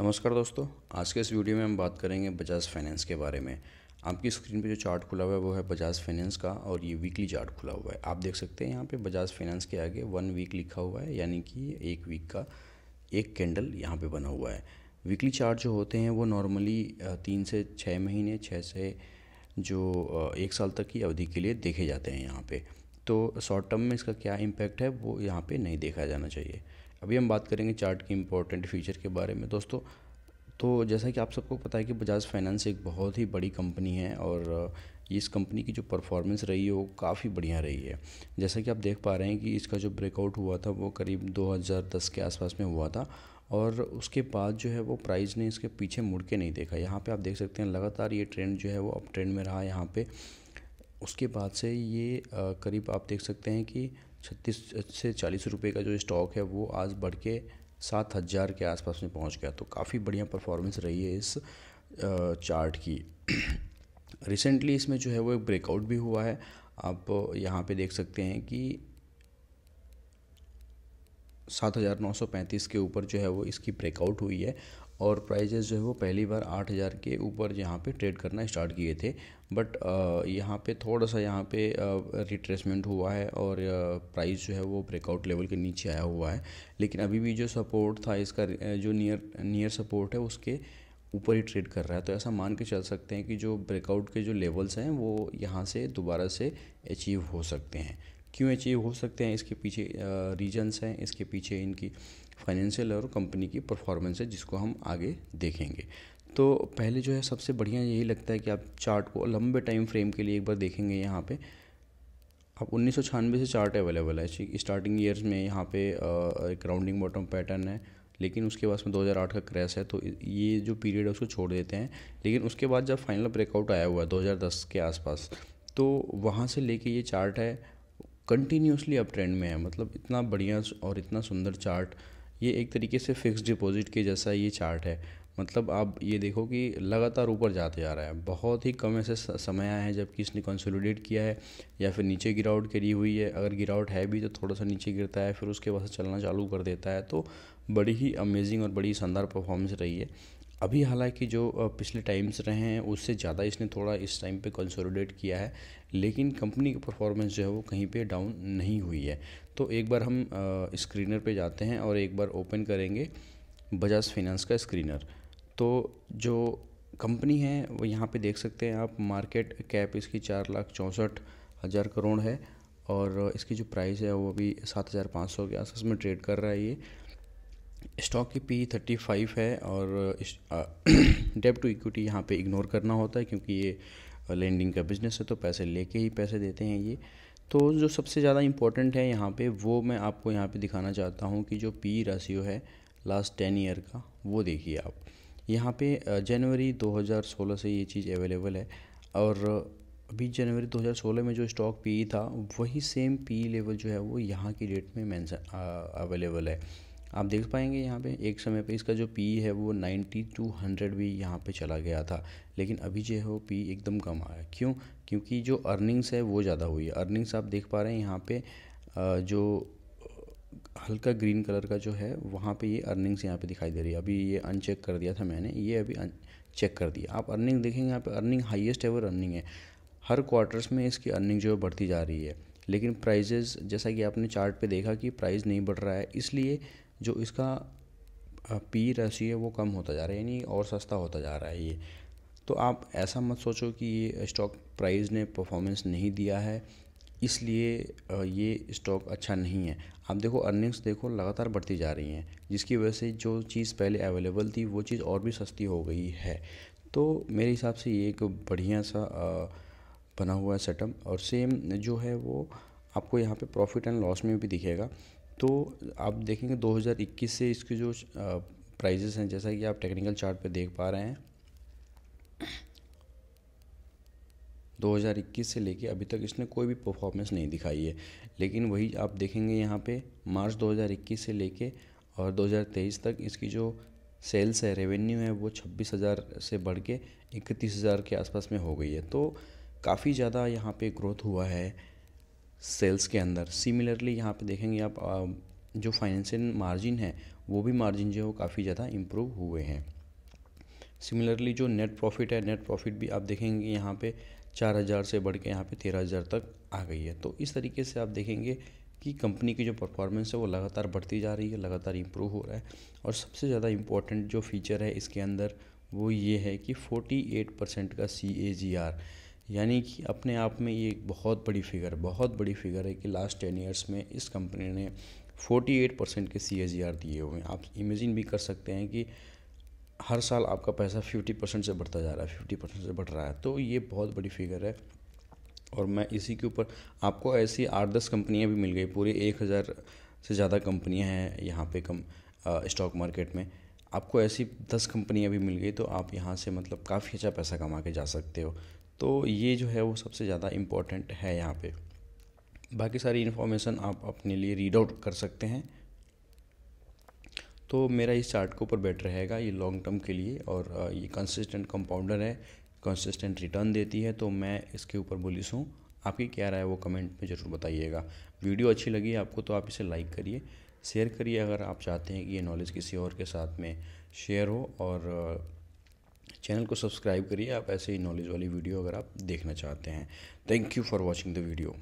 नमस्कार दोस्तों, आज के इस वीडियो में हम बात करेंगे बजाज फाइनेंस के बारे में। आपकी स्क्रीन पे जो चार्ट खुला हुआ है, वो है बजाज फाइनेंस का और ये वीकली चार्ट खुला हुआ है। आप देख सकते हैं यहाँ पे बजाज फाइनेंस के आगे वन वीक लिखा हुआ है, यानी कि एक वीक का एक कैंडल यहाँ पे बना हुआ है। वीकली चार्ट जो होते हैं, वो नॉर्मली तीन से छः महीने छः से जो एक साल तक की अवधि के लिए देखे जाते हैं यहाँ पर तो शॉर्ट टर्म में इसका क्या इम्पैक्ट है, वो यहाँ पर नहीं देखा जाना चाहिए। अभी हम बात करेंगे चार्ट की इम्पोर्टेंट फीचर के बारे में। दोस्तों तो जैसा कि आप सबको पता है कि बजाज फाइनेंस एक बहुत ही बड़ी कंपनी है और इस कंपनी की जो परफॉर्मेंस रही है, वो काफ़ी बढ़िया रही है। जैसा कि आप देख पा रहे हैं कि इसका जो ब्रेकआउट हुआ था, वो करीब 2010 के आसपास में हुआ था और उसके बाद जो है, वो प्राइस ने इसके पीछे मुड़ के नहीं देखा। यहाँ पे आप देख सकते हैं, लगातार ये ट्रेंड जो है, वो अप ट्रेंड में रहा यहाँ पे। उसके बाद से ये करीब आप देख सकते हैं कि छत्तीस से चालीस रुपये का जो स्टॉक है, वो आज बढ़ के सात हज़ार के आसपास में पहुँच गया। तो काफ़ी बढ़िया परफॉर्मेंस रही है इस चार्ट की। रिसेंटली इसमें जो है वो एक ब्रेकआउट भी हुआ है। आप यहाँ पे देख सकते हैं कि सात हज़ार नौ सौ पैंतीस के ऊपर जो है वो इसकी ब्रेकआउट हुई है और प्राइजेस जो है वो पहली बार आठ हज़ार के ऊपर यहाँ पे ट्रेड करना स्टार्ट किए थे। बट यहाँ पे थोड़ा सा यहाँ पे रिट्रेसमेंट हुआ है और प्राइस जो है वो ब्रेकआउट लेवल के नीचे आया हुआ है। लेकिन अभी भी जो सपोर्ट था इसका जो नियर नियर सपोर्ट है उसके ऊपर ही ट्रेड कर रहा है। तो ऐसा मान के चल सकते हैं कि जो ब्रेकआउट के जो लेवल्स हैं वो यहाँ से दोबारा से अचीव हो सकते हैं। क्यों अचीव हो सकते हैं? इसके पीछे रीजन्स हैं, इसके पीछे इनकी फाइनेंशियल और कंपनी की परफॉर्मेंस है, जिसको हम आगे देखेंगे। तो पहले जो है, सबसे बढ़िया यही लगता है कि आप चार्ट को लंबे टाइम फ्रेम के लिए एक बार देखेंगे यहाँ पे। अब उन्नीस सौ छियानवे से चार्ट अवेलेबल है। स्टार्टिंग ईयर्स में यहाँ पे एक राउंडिंग बॉटम पैटर्न है, लेकिन उसके बाद में 2008 का क्रैश है तो ये जो पीरियड है उसको छोड़ देते हैं। लेकिन उसके बाद जब फाइनल ब्रेकआउट आया हुआ है 2010 के आसपास तो वहाँ से लेके ये चार्ट है कंटिन्यूसली अप ट्रेंड में है। मतलब इतना बढ़िया और इतना सुंदर चार्ट ये एक तरीके से फिक्स डिपॉजिट के जैसा ये चार्ट है। मतलब आप ये देखो कि लगातार ऊपर जाते जा रहा है। बहुत ही कम ऐसे समय आए हैं जबकि इसने कंसोलिडेट किया है या फिर नीचे गिरावट करी हुई है। अगर गिरावट है भी तो थोड़ा सा नीचे गिरता है, फिर उसके बाद चलना चालू कर देता है। तो बड़ी ही अमेजिंग और बड़ी शानदार परफॉर्मेंस रही है। अभी हालाँकि जो पिछले टाइम्स रहे हैं, उससे ज़्यादा इसने थोड़ा इस टाइम पे कंसोलिडेट किया है, लेकिन कंपनी की परफॉर्मेंस जो है वो कहीं पे डाउन नहीं हुई है। तो एक बार हम स्क्रीनर पे जाते हैं और एक बार ओपन करेंगे बजाज फाइनेंस का स्क्रीनर तो जो कंपनी है, वो यहाँ पे देख सकते हैं आप मार्केट कैप इसकी चार लाख चौंसठ हज़ार करोड़ है, और इसकी जो प्राइस है वो अभी सात हज़ार पाँच सौ के आसपास में ट्रेड कर रहा है ये। स्टॉक की पी थर्टी फाइव है और डेप टू इक्विटी यहाँ पे इग्नोर करना होता है क्योंकि ये लेंडिंग का बिज़नेस है तो पैसे लेके ही पैसे देते हैं ये। तो जो सबसे ज़्यादा इम्पोर्टेंट है यहाँ पे, वो मैं आपको यहाँ पे दिखाना चाहता हूँ कि जो पी रेशियो है लास्ट टेन ईयर का, वो देखिए आप। यहाँ पे जनवरी 2016 से ये चीज़ अवेलेबल है और अभी जनवरी 2016 में जो स्टॉक पी था, वही सेम पी लेवल जो है वो यहाँ की डेट में मैंसन अवेलेबल है। आप देख पाएँगे यहाँ पे, एक समय पे इसका जो पी है वो नाइन्टी टू हंड्रेड भी यहाँ पे चला गया था। लेकिन अभी जो है वो पी एकदम कम आया क्यों? क्योंकि जो अर्निंग्स है वो ज़्यादा हुई है। अर्निंग्स आप देख पा रहे हैं यहाँ पे जो हल्का ग्रीन कलर का जो है, वहाँ पे ये अर्निंग्स यहाँ पे दिखाई दे रही है। अभी ये अनचेक कर दिया था मैंने, ये अभी चेक कर दिया। आप अर्निंग देखेंगे, यहाँ पे अर्निंग हाईएस्ट एवर अर्निंग है। हर क्वार्टर्स में इसकी अर्निंग जो है बढ़ती जा रही है। लेकिन प्राइजेज़ जैसा कि आपने चार्ट देखा कि प्राइस नहीं बढ़ रहा है, इसलिए जो इसका पी राशि है वो कम होता जा रहा है, यानी और सस्ता होता जा रहा है ये। तो आप ऐसा मत सोचो कि ये स्टॉक प्राइस ने परफॉर्मेंस नहीं दिया है, इसलिए ये स्टॉक अच्छा नहीं है। आप देखो, अर्निंग्स देखो, लगातार बढ़ती जा रही हैं, जिसकी वजह से जो चीज़ पहले अवेलेबल थी, वो चीज़ और भी सस्ती हो गई है। तो मेरे हिसाब से ये एक बढ़िया सा बना हुआ है सेटअप, और सेम जो है वो आपको यहाँ पे प्रॉफिट एंड लॉस में भी दिखेगा। तो आप देखेंगे 2021 से इसके जो प्राइजेस हैं, जैसा कि आप टेक्निकल चार्ट पे देख पा रहे हैं 2021 से लेके अभी तक इसने कोई भी परफॉर्मेंस नहीं दिखाई है। लेकिन वही आप देखेंगे यहाँ पे मार्च 2021 से लेके और 2023 तक इसकी जो सेल्स है रेवेन्यू है, वो छब्बीस हज़ार से बढ़ के इकतीस हज़ार के आसपास में हो गई है। तो काफ़ी ज़्यादा यहाँ पे ग्रोथ हुआ है। सेल्स के अंदर। सिमिलरली यहाँ पे देखेंगे आप जो फाइनेंशियल मार्जिन है, वो भी मार्जिन जो है वो काफ़ी ज़्यादा इम्प्रूव हुए हैं। सिमिलरली जो नेट प्रॉफिट है नेट प्रॉफिट भी आप देखेंगे यहाँ पे चार हज़ार से बढ़ के यहाँ पे तेरह हज़ार तक आ गई है। तो इस तरीके से आप देखेंगे कि कंपनी की जो परफॉर्मेंस है वो लगातार बढ़ती जा रही है, लगातार इम्प्रूव हो रहा है। और सबसे ज़्यादा इम्पोर्टेंट जो फीचर है इसके अंदर वो ये है कि 48 परसेंट का सी ए जी आर यानी कि अपने आप में ये एक बहुत बड़ी फिगर, बहुत बड़ी फिगर है कि लास्ट टेन ईयर्स में इस कंपनी ने 48 परसेंट के सी ए जी आर दिए हुए हैं। आप इमेजिन भी कर सकते हैं कि हर साल आपका पैसा 50 परसेंट से बढ़ता जा रहा है 50 परसेंट से बढ़ रहा है। तो ये बहुत बड़ी फिगर है और मैं इसी के ऊपर आपको ऐसी आठ दस कंपनियाँ भी मिल गई। पूरी एक हज़ार से ज़्यादा कंपनियाँ हैं यहाँ पे कम स्टॉक मार्केट में। आपको ऐसी दस कंपनियाँ भी मिल गई तो आप यहाँ से मतलब काफ़ी अच्छा पैसा कमा के जा सकते हो। तो ये जो है वो सबसे ज़्यादा इंपॉर्टेंट है यहाँ पे। बाकी सारी इन्फॉर्मेशन आप अपने लिए रीड आउट कर सकते हैं। तो मेरा इस चार्ट के ऊपर बेटर रहेगा, ये लॉन्ग टर्म के लिए और ये कंसिस्टेंट कंपाउंडर है कंसिस्टेंट रिटर्न देती है तो मैं इसके ऊपर बुलिस हूँ। आपकी क्या राय है वो कमेंट में ज़रूर बताइएगा। वीडियो अच्छी लगी आपको तो आप इसे लाइक करिए शेयर करिए अगर आप चाहते हैं कि ये नॉलेज किसी और के साथ में शेयर हो और चैनल को सब्सक्राइब करिए, आप ऐसे ही नॉलेज वाली वीडियो अगर आप देखना चाहते हैं। Thank you for watching the video